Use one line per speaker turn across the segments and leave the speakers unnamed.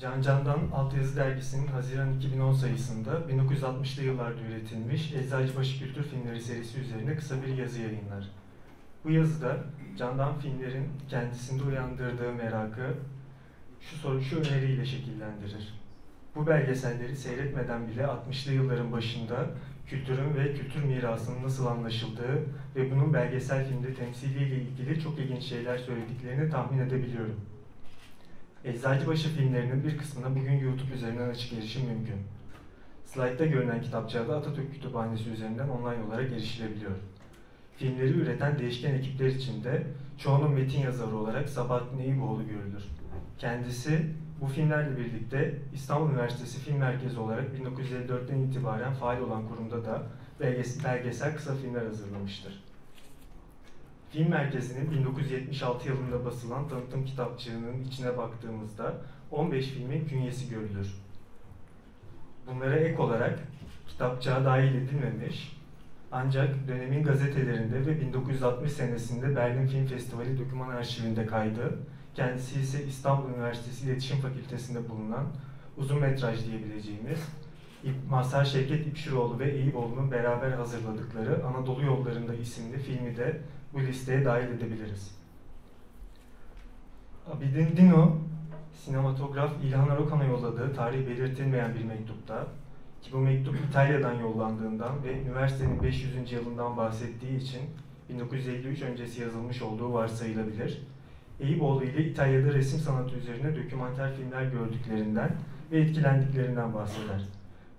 Can Can'dan Altyazı Dergisi'nin Haziran 2010 sayısında 1960'lı yıllarda üretilmiş Eczacıbaşı Kültür Filmleri serisi üzerine kısa bir yazı yayınlar. Bu yazıda Candan filmlerin kendisinde uyandırdığı merakı şu soru şu öneriyle şekillendirir. Bu belgeselleri seyretmeden bile 60'lı yılların başında kültürün ve kültür mirasının nasıl anlaşıldığı ve bunun belgesel filmde temsiliyle ilgili çok ilginç şeyler söylediklerini tahmin edebiliyorum. Eczacıbaşı filmlerinin bir kısmına bugün YouTube üzerinden açık erişim mümkün. Slide'da görünen kitapçığa da Atatürk Kütüphanesi üzerinden online olarak erişilebiliyor. Filmleri üreten değişken ekipler içinde çoğunun metin yazarı olarak Sabahattin Eyüboğlu görülür. Kendisi bu filmlerle birlikte İstanbul Üniversitesi Film Merkezi olarak 1954'ten itibaren faal olan kurumda da belgesel kısa filmler hazırlamıştır. Film Merkezi'nin 1976 yılında basılan tanıtım kitapçığının içine baktığımızda 15 filmin künyesi görülür. Bunlara ek olarak kitapçığa dahil edilmemiş ancak dönemin gazetelerinde ve 1960 senesinde Berlin Film Festivali doküman arşivinde kaydı, kendisi ise İstanbul Üniversitesi İletişim Fakültesi'nde bulunan uzun metraj diyebileceğimiz Mazhar Şevket İpşiroğlu ve Eyüboğlu'nun beraber hazırladıkları Anadolu Yollarında isimli filmi de bu listeye dahil edebiliriz. Abidin Dino, sinematograf İlhan Arokan'a yolladığı tarih belirtilmeyen bir mektupta ki bu mektup İtalya'dan yollandığından ve üniversitenin 500. yılından bahsettiği için 1953 öncesi yazılmış olduğu varsayılabilir. Eyüboğlu ile İtalya'da resim sanatı üzerine dokümanter filmler gördüklerinden ve etkilendiklerinden bahseder.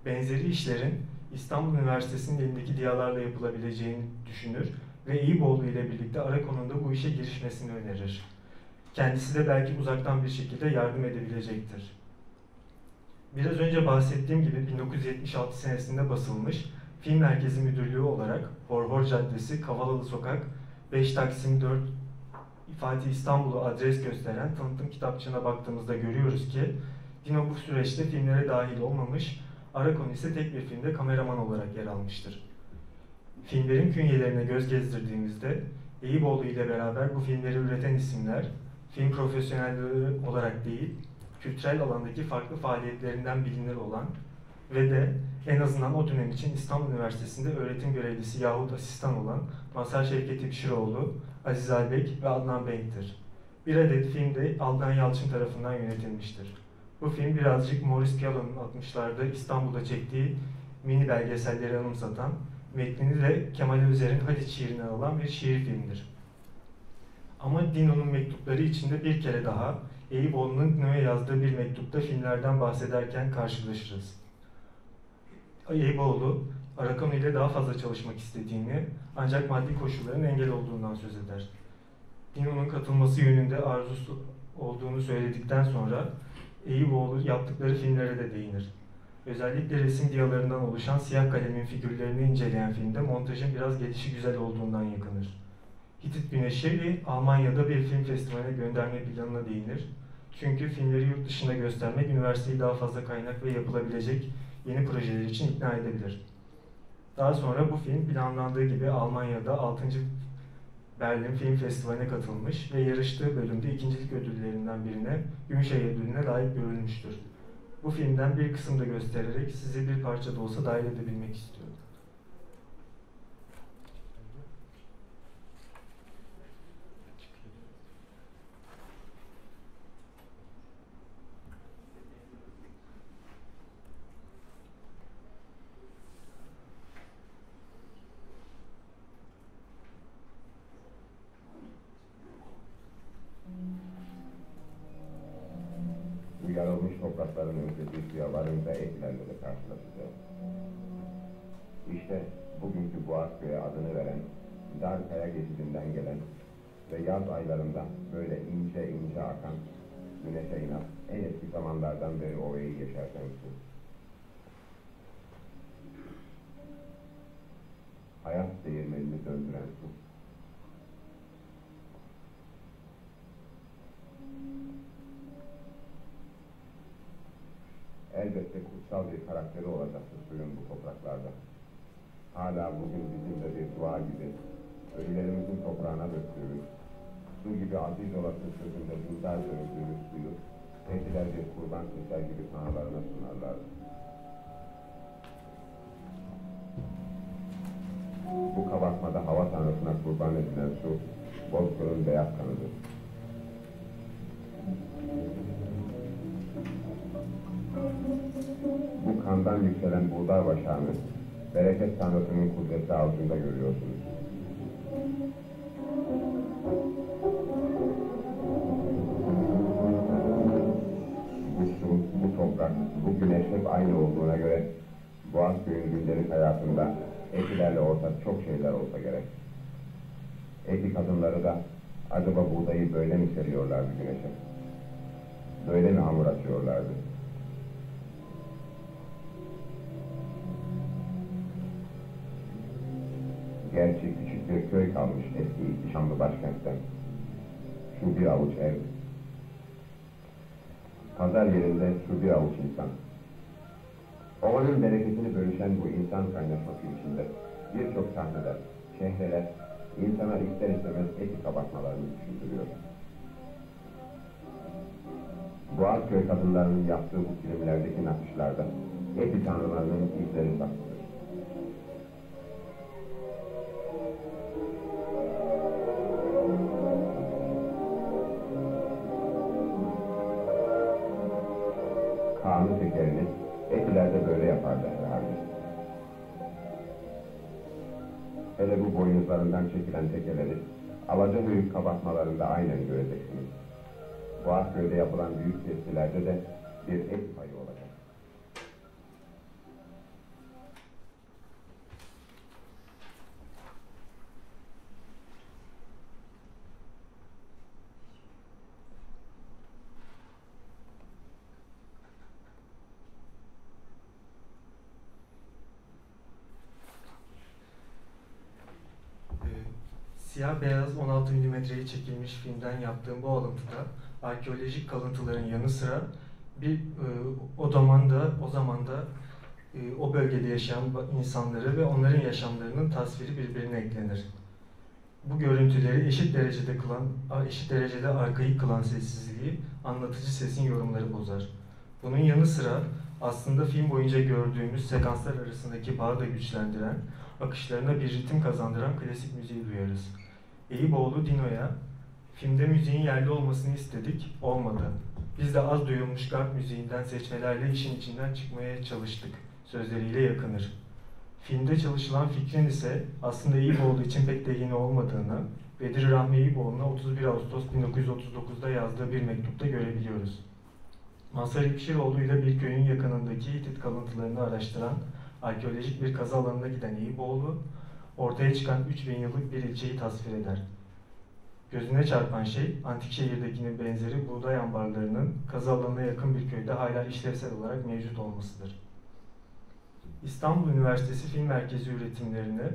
Benzeri işlerin İstanbul Üniversitesi'nin elindeki diyalarla yapılabileceğini düşünür ve Eyüboğlu ile birlikte Arakon'un bu işe girişmesini önerir. Kendisi de belki uzaktan bir şekilde yardım edebilecektir. Biraz önce bahsettiğim gibi 1976 senesinde basılmış Film Merkezi Müdürlüğü olarak Horhor Caddesi, Kavalalı Sokak, 5 Taksim 4 Fatih İstanbul'u adres gösteren tanıtım kitapçığına baktığımızda görüyoruz ki Dino bu süreçte filmlere dahil olmamış, Arakon ise tek bir filmde kameraman olarak yer almıştır. Filmlerin künyelerine göz gezdirdiğimizde Eyüboğlu ile beraber bu filmleri üreten isimler, film profesyonelleri olarak değil, kültürel alandaki farklı faaliyetlerinden bilinir olan ve de en azından o dönem için İstanbul Üniversitesi'nde öğretim görevlisi yahut asistan olan Mazhar Şevket İpşiroğlu, Aziz Albek ve Adnan Bey'dir. Bir adet film de Aldan Yalçın tarafından yönetilmiştir. Bu film birazcık Maurice Pialon'un 60'larda İstanbul'da çektiği mini belgeselleri anımsatan, metnini de Kemal Özer'in Haliç şiirinden alan bir şiir filmidir. Ama Dino'nun mektupları içinde bir kere daha Eyüboğlu'nun Dino'ya yazdığı bir mektupta filmlerden bahsederken karşılaşırız. Eyüboğlu, Arakan ile daha fazla çalışmak istediğini ancak maddi koşulların engel olduğundan söz eder. Dino'nun katılması yönünde arzusu olduğunu söyledikten sonra Eyüboğlu yaptıkları filmlere de değinir. Özellikle resim diyalarından oluşan siyah kalemin figürlerini inceleyen filmde montajın biraz gelişi güzel olduğundan yakınır. Hitit Güneşi Almanya'da bir film festivaline gönderme planına değinir. Çünkü filmleri yurt dışında göstermek üniversiteyi daha fazla kaynak ve yapılabilecek yeni projeler için ikna edebilir. Daha sonra bu film planlandığı gibi Almanya'da 6. Berlin Film Festivali'ne katılmış ve yarıştığı bölümde ikincilik ödüllerinden birine Gümüşay ödülüne layık görülmüştür. Bu filmden bir kısım da göstererek sizi bir parça da olsa dahil edebilmek istiyorum.
Toprakların ötesi suya varınca etlerle de karşılaşacağız. İşte bugünkü Boğazköy'e adını veren, dar kaya geçidinden gelen ve yaz aylarında böyle ince ince akan güneşe inat en eski zamanlardan beri ovayı yaşarken su. Hayat değirmenini döndüren su. Elbette kutsal bir karakteri olacaktır suyun bu topraklarda. Hala bugün bizim de bir dua gibi ölülerimizin toprağına döktüğümüz, su gibi aziz olasın sözünde dindar döndüğümüz suyu Etiler bir kurban keser gibi tanrılarına sunarlardı. Bu kabartmada hava tanrısına kurban edilen su, bozkırın beyaz kanıdır. Kandan yükselen buğday başağını, bereket tanrısının kudreti altında görüyorsunuz. Bu su, bu toprak, bu güneş hep aynı olduğuna göre Boğazköy'ün gündelik hayatında etilerle ortak çok şeyler olsa gerek. Eti kadınları da acaba buğdayı böyle mi seriyorlardı güneşe? Böyle mi hamur açıyorlardı? Gerçi küçük bir köy kalmış eski ihtişamlı başkentten. Şu bir avuç ev. Pazar yerinde şu bir avuç insan. Ovanın bereketini bölüşen bu insan kaynaşması içinde birçok sahneler, şehreler, insana ister istemez eti kabartmalarını düşündürüyor. Boğazköy kadınlarının yaptığı bu filmlerdeki nakışlarda eti tanrılarının izleri saklıdır. Kanı tekerini etiler de böyle yapardı herhalde. Hele bu boynuzlarından çekilen tekeleri alaca büyük kabartmalarında aynen göreceksiniz. Boğazköy'de yapılan büyük testilerde de bir et payı olacak.
Ee, Siyah beyaz 16 milimetreye çekilmiş filmden yaptığım bu alıntıda arkeolojik kalıntıların yanı sıra bir e, o zaman da o zaman da e, o bölgede yaşayan insanları ve onların yaşamlarının tasviri birbirine eklenir. Bu görüntüleri eşit derecede kılan, eşit derecede arkaik kılan sessizliği anlatıcı sesin yorumları bozar. Bunun yanı sıra aslında film boyunca gördüğümüz sekanslar arasındaki bağı da güçlendiren, akışlarına bir ritim kazandıran klasik müziği duyarız. Eyüboğlu Dino'ya filmde müziğin yerli olmasını istedik, olmadı. Biz de az duyulmuş garp müziğinden seçmelerle işin içinden çıkmaya çalıştık sözleriyle yakınır. Filmde çalışılan fikrin ise aslında Eyüboğlu için pek de yeni olmadığını, Bedir Rahmi Eyüboğlu'na 31 Ağustos 1939'da yazdığı bir mektupta görebiliyoruz. Mazhar İpşiroğlu ile bir köyün yakınındaki Hitit kalıntılarını araştıran arkeolojik bir kazı alanına giden Eyüboğlu, ortaya çıkan 3000 yıllık bir ilçeyi tasvir eder. Gözüne çarpan şey, antik şehirdekinin benzeri buğday ambarlarının kazı alanına yakın bir köyde hala işlevsel olarak mevcut olmasıdır. İstanbul Üniversitesi Film Merkezi üretimlerini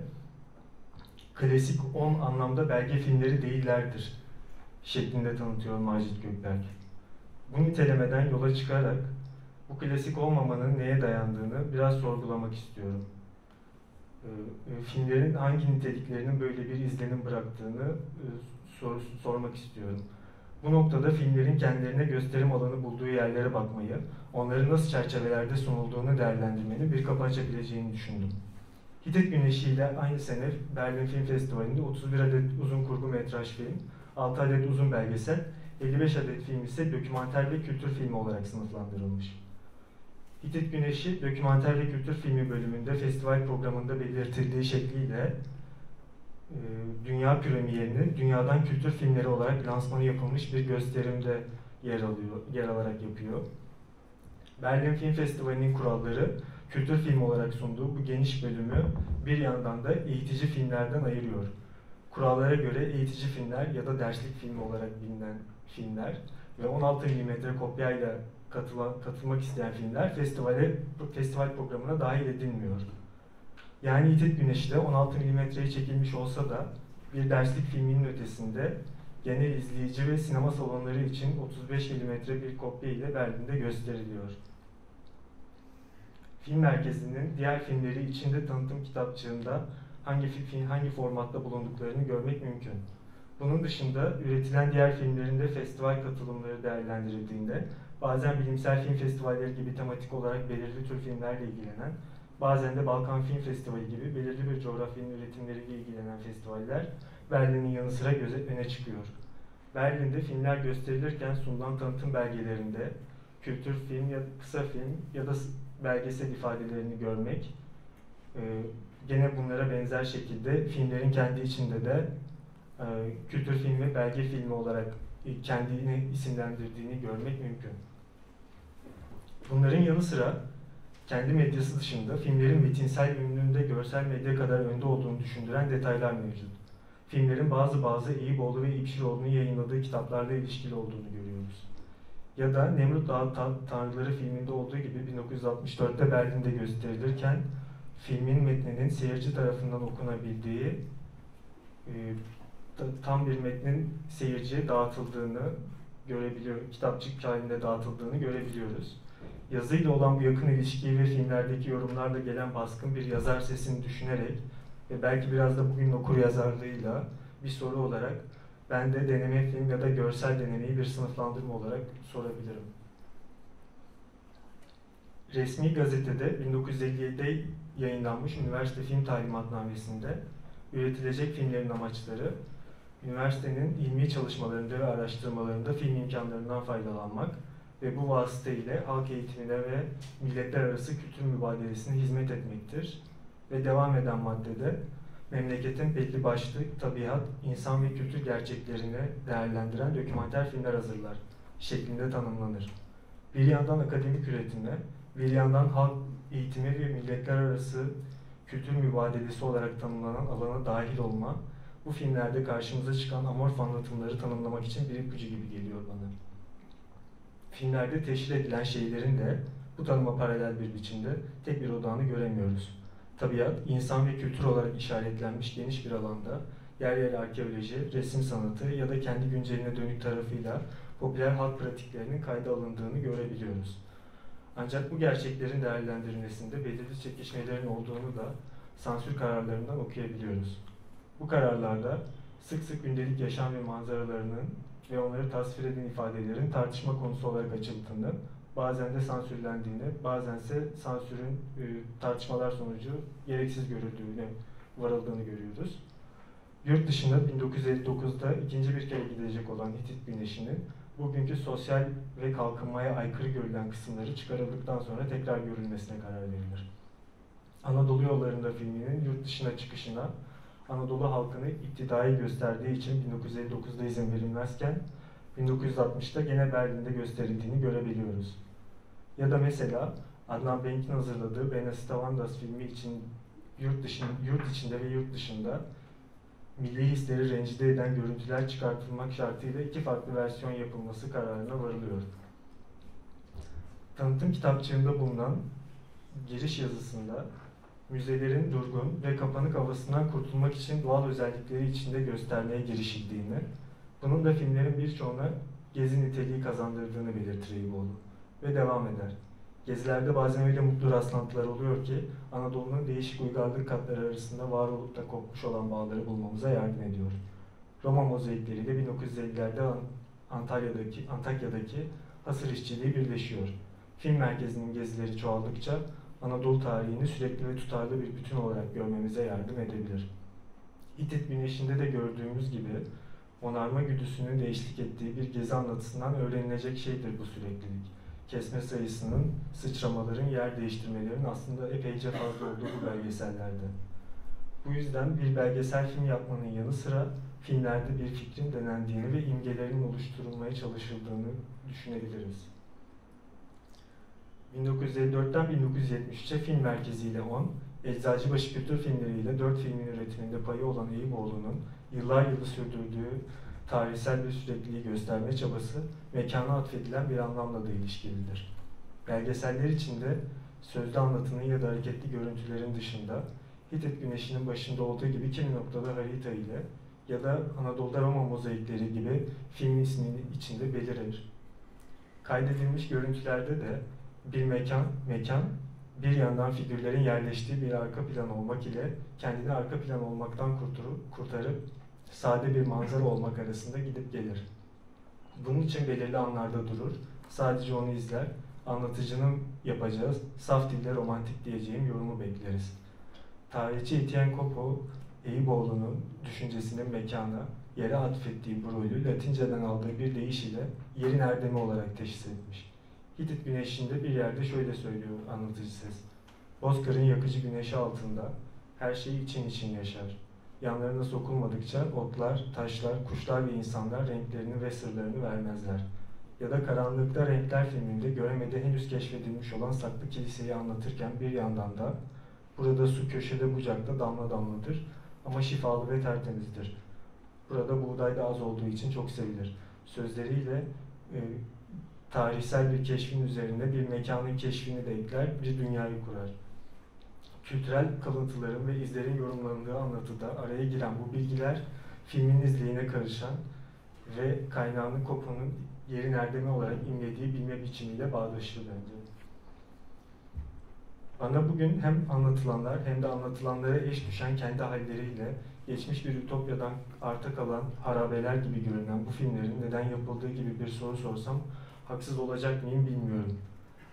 klasik 10 anlamda belge filmleri değillerdir şeklinde tanıtıyor Macit Gökberk. Bu nitelemeden yola çıkarak bu klasik olmamanın neye dayandığını biraz sorgulamak istiyorum. Ee, e, filmlerin hangi niteliklerinin böyle bir izlenim bıraktığını e, sor, sormak istiyorum. Bu noktada filmlerin kendilerine gösterim alanı bulduğu yerlere bakmayı, onların nasıl çerçevelerde sunulduğunu değerlendirmenin bir kapı açabileceğini düşündüm. Hitit Güneşi ile aynı sene Berlin Film Festivali'nde 31 adet uzun kurgu metraj film, 6 adet uzun belgesel, 55 adet film ise dokümanter ve kültür filmi olarak sınıflandırılmış. Hitit Güneşi, dokümanter ve kültür filmi bölümünde festival programında belirtildiği şekliyle e, dünya premierini dünyadan kültür filmleri olarak lansmanı yapılmış bir gösterimde yer alıyor, yer alarak yapıyor. Berlin Film Festivali'nin kuralları kültür filmi olarak sunduğu bu geniş bölümü bir yandan da eğitici filmlerden ayırıyor. Kurallara göre eğitici filmler ya da derslik filmi olarak bilinen filmler ve 16 mm kopyayla katılan, katılmak isteyen filmler festivale, festival programına dahil edilmiyor. Yani İtit Güneşi de 16 mm'ye çekilmiş olsa da bir derslik filminin ötesinde genel izleyici ve sinema salonları için 35 mm bir kopya ile Berlin'de gösteriliyor. Film merkezinin diğer filmleri içinde tanıtım kitapçığında hangi film hangi formatta bulunduklarını görmek mümkün. Bunun dışında üretilen diğer filmlerinde festival katılımları değerlendirildiğinde bazen bilimsel film festivalleri gibi tematik olarak belirli tür filmlerle ilgilenen, bazen de Balkan Film Festivali gibi belirli bir coğrafyanın üretimleriyle ilgilenen festivaller Berlin'in yanı sıra göze, öne çıkıyor. Berlin'de filmler gösterilirken sunulan tanıtım belgelerinde kültür film ya kısa film ya da belgesel ifadelerini görmek e, gene bunlara benzer şekilde filmlerin kendi içinde de e, kültür filmi, belge filmi olarak kendini isimlendirdiğini görmek mümkün. Bunların yanı sıra kendi medyası dışında filmlerin metinsel ünlüğünde görsel medya kadar önde olduğunu düşündüren detaylar mevcut. Filmlerin bazı bazı Eyüboğlu ve İpşiroğlu'nun yayınladığı kitaplarla ilişkili olduğunu görüyoruz. Ya da Nemrut Dağı Tanrıları filminde olduğu gibi 1964'te Berlin'de gösterilirken filmin metninin seyirci tarafından okunabildiği e, tam bir metnin seyirciye dağıtıldığını görebiliyor, kitapçık halinde dağıtıldığını görebiliyoruz. Yazıyla olan bu yakın ilişkiyi ve filmlerdeki yorumlarla gelen baskın bir yazar sesini düşünerek ve belki biraz da bugün okur yazarlığıyla bir soru olarak ben de deneme film ya da görsel denemeyi bir sınıflandırma olarak sorabilirim. Resmi gazetede 1957'de yayınlanmış Üniversite Film Talimatnamesi'nde üretilecek filmlerin amaçları, üniversitenin ilmi çalışmalarında ve araştırmalarında film imkanlarından faydalanmak ve bu vasıta halk eğitimine ve milletler arası kültür mübadelesine hizmet etmektir. Ve devam eden maddede memleketin belli başlı tabiat, insan ve kültür gerçeklerini değerlendiren dokümanter filmler hazırlar şeklinde tanımlanır. Bir yandan akademik üretime, bir yandan halk eğitimi ve milletler arası kültür mübadelesi olarak tanımlanan alana dahil olma, bu filmlerde karşımıza çıkan amorf anlatımları tanımlamak için bir ipucu gibi geliyor bana. Filmlerde teşhir edilen şeylerin de bu tanıma paralel bir biçimde tek bir odağını göremiyoruz. Tabiat, insan ve kültür olarak işaretlenmiş geniş bir alanda yer yer arkeoloji, resim sanatı ya da kendi günceline dönük tarafıyla popüler halk pratiklerinin kayda alındığını görebiliyoruz. Ancak bu gerçeklerin değerlendirilmesinde belirli çekişmelerin olduğunu da sansür kararlarından okuyabiliyoruz. Bu kararlarda sık sık gündelik yaşam ve manzaralarının ve onları tasvir eden ifadelerin tartışma konusu olarak açıldığını, bazen de sansürlendiğini, bazense sansürün e, tartışmalar sonucu gereksiz görüldüğüne varıldığını görüyoruz. Yurt dışında 1959'da ikinci bir kere gidecek olan Hitit Güneşi'nin bugünkü sosyal ve kalkınmaya aykırı görülen kısımları çıkarıldıktan sonra tekrar görülmesine karar verilir. Anadolu Yollarında filminin yurt dışına çıkışına Anadolu halkını iktidayı gösterdiği için 1959'da izin verilmezken 1960'da gene Berlin'de gösterildiğini görebiliyoruz. Ya da mesela Adnan Benk'in hazırladığı Benes Tavandas filmi için yurt, dışın, yurt içinde ve yurt dışında milli hisleri rencide eden görüntüler çıkartılmak şartıyla iki farklı versiyon yapılması kararına varılıyor. Tanıtım kitapçığında bulunan giriş yazısında müzelerin durgun ve kapanık havasından kurtulmak için doğal özellikleri içinde göstermeye girişildiğini, bunun da filmlerin birçoğuna gezi niteliği kazandırdığını belirtir Eyüboğlu ve devam eder. Gezilerde bazen öyle mutlu rastlantılar oluyor ki Anadolu'nun değişik uygarlık katları arasında var olup da kopmuş olan bağları bulmamıza yardım ediyor. Roma mozaikleriyle 1950'lerde Antalya'daki, Antakya'daki hasır işçiliği birleşiyor. Film merkezinin gezileri çoğaldıkça Anadolu tarihini sürekli ve tutarlı bir bütün olarak görmemize yardım edebilir. İtit Güneşi'nde de gördüğümüz gibi onarma güdüsünün de eşlik ettiği bir gezi anlatısından öğrenilecek şeydir bu süreklilik. Kesme sayısının, sıçramaların, yer değiştirmelerin aslında epeyce fazla olduğu bu belgesellerde. Bu yüzden bir belgesel film yapmanın yanı sıra filmlerde bir fikrin denendiğini ve imgelerin oluşturulmaya çalışıldığını düşünebiliriz. 1954'ten 1973'e film merkeziyle 10, Eczacıbaşı Kültür filmleriyle 4 filmin üretiminde payı olan Eyüboğlu'nun yıllar yılı sürdürdüğü tarihsel bir sürekliliği gösterme çabası mekana atfedilen bir anlamla da ilişkilidir. Belgeseller içinde sözlü anlatının ya da hareketli görüntülerin dışında Hitit Güneşi'nin başında olduğu gibi kimi noktada harita ile ya da Anadolu'da Roma mozaikleri gibi film isminin içinde belirir. Kaydedilmiş görüntülerde de bir mekan, mekan bir yandan figürlerin yerleştiği bir arka plan olmak ile kendini arka plan olmaktan kurtarıp, kurtarıp sade bir manzara olmak arasında gidip gelir. Bunun için belirli anlarda durur, sadece onu izler, anlatıcının yapacağı saf dille romantik diyeceğim yorumu bekleriz. Tarihçi Etienne Copo, Eyüboğlu'nun düşüncesinin mekana, yere atfettiği bu rolü Latinceden aldığı bir deyiş ile yerin erdemi olarak teşhis etmiş. Hitit güneşinde bir yerde şöyle söylüyor anlatıcı ses. Bozkır'ın yakıcı güneşi altında her şey için için yaşar. Yanlarına sokulmadıkça otlar, taşlar, kuşlar ve insanlar renklerini ve sırlarını vermezler. Ya da Karanlıkta Renkler filminde göremede henüz keşfedilmiş olan saklı kiliseyi anlatırken bir yandan da burada su köşede bucakta damla damladır ama şifalı ve tertemizdir. Burada buğday da az olduğu için çok sevilir. Sözleriyle e, tarihsel bir keşfin üzerinde bir mekanın keşfini de ekler, bir dünyayı kurar. Kültürel kalıntıların ve izlerin yorumlandığı anlatıda araya giren bu bilgiler filmin izleyine karışan ve kaynağını kopunun yerin erdemi olarak imlediği bilme biçimiyle bağdaşır bence. Bana bugün hem anlatılanlar hem de anlatılanlara eş düşen kendi halleriyle geçmiş bir ütopyadan arta kalan harabeler gibi görünen bu filmlerin neden yapıldığı gibi bir soru sorsam haksız olacak mıyım bilmiyorum.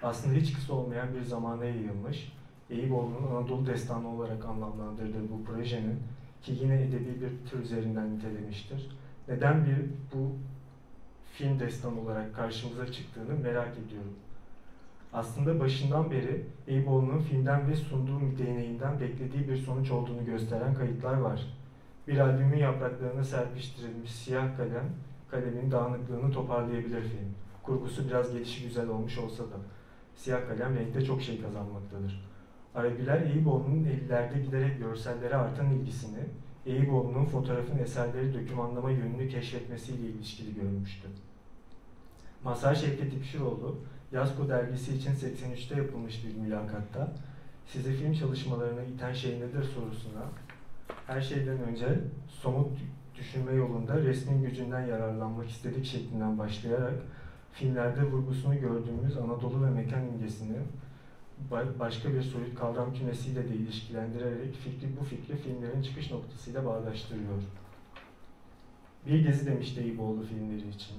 Aslında hiç kısa olmayan bir zamana yayılmış, Eyüboğlu'nun Anadolu destanı olarak anlamlandırdığı bu projenin ki yine edebi bir tür üzerinden nitelemiştir. Neden bir bu film destanı olarak karşımıza çıktığını merak ediyorum. Aslında başından beri Eyüboğlu'nun filmden ve sunduğu değneğinden beklediği bir sonuç olduğunu gösteren kayıtlar var. Bir albümün yapraklarına serpiştirilmiş siyah kalem, kalemin dağınıklığını toparlayabilir film. Kurgusu biraz gelişi güzel olmuş olsa da. Siyah kalem renkte çok şey kazanmaktadır. Aragüler Eyüboğlu'nun 50'lerde giderek görsellere artan ilgisini, Eyüboğlu'nun fotoğrafın eserleri dökümanlama yönünü keşfetmesiyle ilişkili görmüştü. Mazhar Şevket İpşiroğlu, Yasko dergisi için 83'te yapılmış bir mülakatta, sizi film çalışmalarına iten şey nedir sorusuna, her şeyden önce somut düşünme yolunda resmin gücünden yararlanmak istedik şeklinden başlayarak, filmlerde vurgusunu gördüğümüz Anadolu ve mekan imgesini başka bir soyut kavram kümesiyle de ilişkilendirerek fikri, bu fikri filmlerin çıkış noktasıyla bağdaştırıyor. Bir gezi demişti Eyüboğlu filmleri için.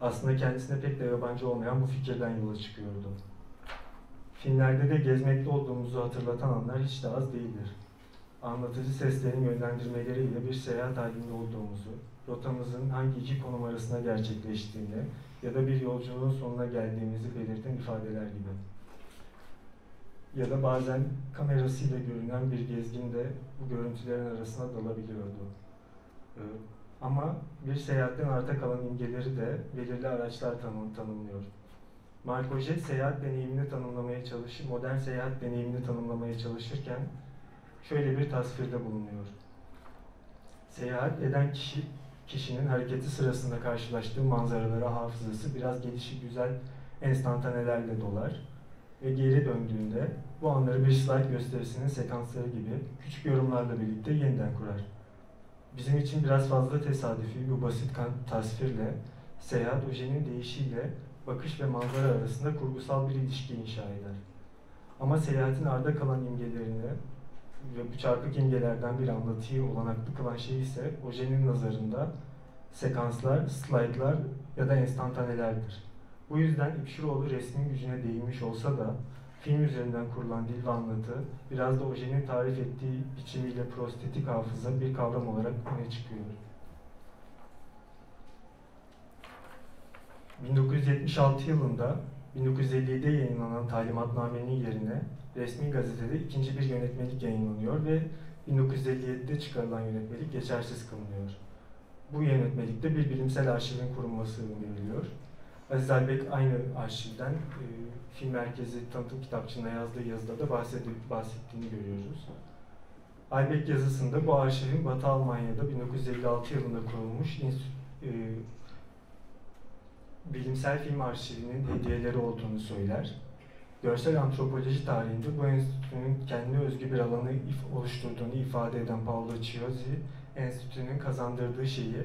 Aslında kendisine pek de yabancı olmayan bu fikirden yola çıkıyordu. Filmlerde de gezmekte olduğumuzu hatırlatan anlar hiç de az değildir. Anlatıcı seslerin yönlendirmeleriyle bir seyahat halinde olduğumuzu, rotamızın hangi iki konum arasında gerçekleştiğini ya da bir yolculuğun sonuna geldiğimizi belirten ifadeler gibi ya da bazen kamerasıyla görünen bir gezgin de bu görüntülerin arasına dalabiliyordu. Ee, ama bir seyahatten arta kalan imgeleri de belirli araçlar tanım, tanımlıyor. Mark Ojet seyahat deneyimini tanımlamaya çalışır, modern seyahat deneyimini tanımlamaya çalışırken şöyle bir tasvirde bulunuyor. Seyahat eden kişi, kişinin hareketi sırasında karşılaştığı manzaralara hafızası biraz gelişi güzel enstantanelerle dolar ve geri döndüğünde bu anları bir slide gösterisinin sekansları gibi küçük yorumlarla birlikte yeniden kurar. Bizim için biraz fazla tesadüfi bu basit tasvirle seyahat ojenin değişiyle bakış ve manzara arasında kurgusal bir ilişki inşa eder. Ama seyahatin arda kalan imgelerini ve bu çarpık imgelerden bir anlatıyı olanaklı kılan şey ise ojenin nazarında sekanslar, slaytlar ya da enstantanelerdir. Bu yüzden İpşiroğlu resmin gücüne değinmiş olsa da film üzerinden kurulan dil ve anlatı biraz da ojenin tarif ettiği biçimiyle prostetik hafıza bir kavram olarak öne çıkıyor. 1976 yılında 1957'de yayınlanan talimatnamenin yerine resmi gazetede ikinci bir yönetmelik yayınlanıyor ve 1957'de çıkarılan yönetmelik geçersiz kılınıyor. Bu yönetmelikte bir bilimsel arşivin kurulması öneriliyor. Aziz Albek aynı arşivden e, film merkezi tanıtım kitapçığına yazdığı yazıda da bahsedip, bahsettiğini görüyoruz. Albek yazısında bu arşivin Batı Almanya'da 1956 yılında kurulmuş e, bilimsel film arşivinin hediyeleri olduğunu söyler. Görsel antropoloji tarihinde bu enstitünün kendi özgü bir alanı oluşturduğunu ifade eden Paolo Chiozzi, enstitünün kazandırdığı şeyi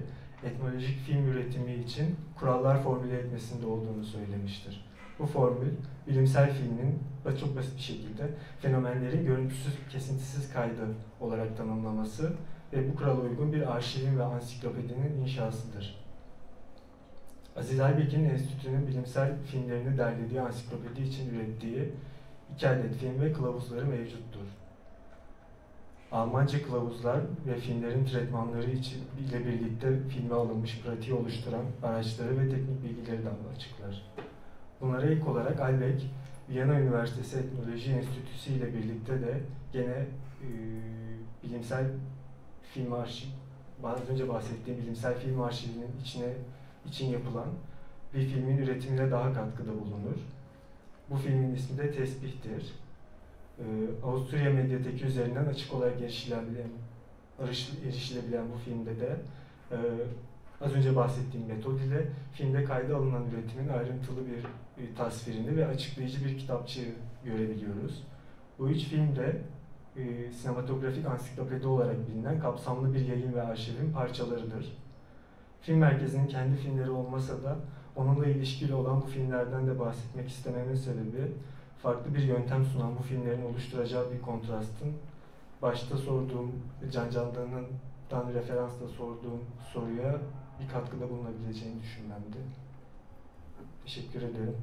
etnolojik film üretimi için kurallar formüle etmesinde olduğunu söylemiştir. Bu formül, bilimsel filmin çok basit bir şekilde fenomenlerin görüntüsüz, kesintisiz kaydı olarak tanımlaması ve bu kurala uygun bir arşivin ve ansiklopedinin inşasıdır. Aziz Aybek'in enstitünün bilimsel filmlerini derlediği ansiklopedi için ürettiği iki adet film ve kılavuzları mevcuttur. Almanca kılavuzlar ve filmlerin tretmanları için ile birlikte filme alınmış pratiği oluşturan araçları ve teknik bilgileri de açıklar. Bunlara ilk olarak Albek, Viyana Üniversitesi Etnoloji Enstitüsü ile birlikte de gene e, bilimsel film arşiv, az önce bahsettiğim bilimsel film arşivinin içine için yapılan bir filmin üretimine daha katkıda bulunur. Bu filmin ismi de Tesbih'tir. Ee, Avusturya medyateki üzerinden açık olarak erişilebilen, erişilebilen bu filmde de e, az önce bahsettiğim metod ile filmde kayda alınan üretimin ayrıntılı bir, bir tasvirini ve açıklayıcı bir kitapçığı görebiliyoruz. Bu üç filmde e, sinematografik ansiklopedi olarak bilinen kapsamlı bir yayın ve arşivin parçalarıdır. Film merkezinin kendi filmleri olmasa da onunla ilişkili olan bu filmlerden de bahsetmek istememin sebebi farklı bir yöntem sunan bu filmlerin oluşturacağı bir kontrastın başta sorduğum Can Candan'dan referansla sorduğum soruya bir katkıda bulunabileceğini düşünmemdi. Teşekkür ederim.